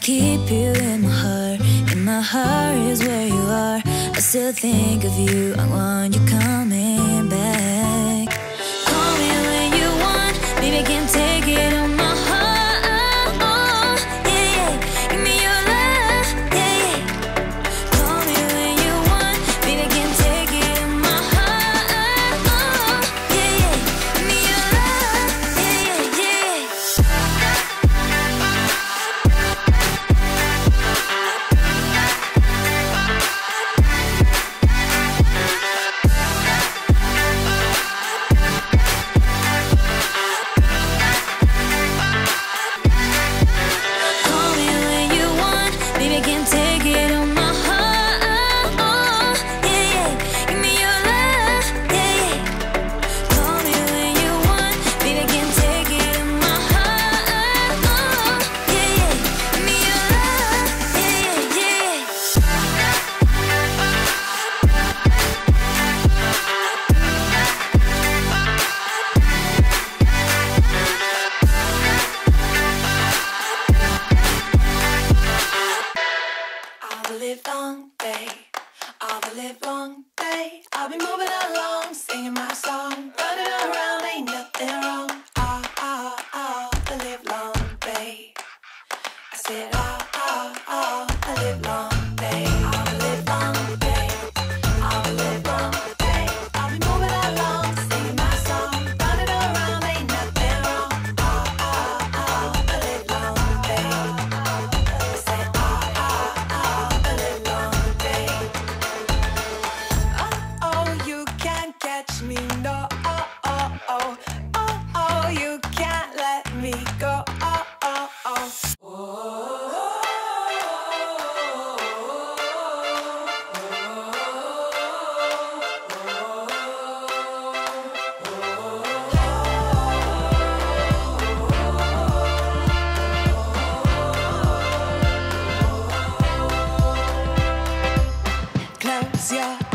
Keep you in my heart. In my heart is where you are. I still think of you. I want you coming. long day, all the live long day. I'll be moving along, singing my song, running around, ain't nothing. Catch me no, Oh, oh, oh. Oh, oh, you can't let me go. Oh, oh, oh. Whoa. Close your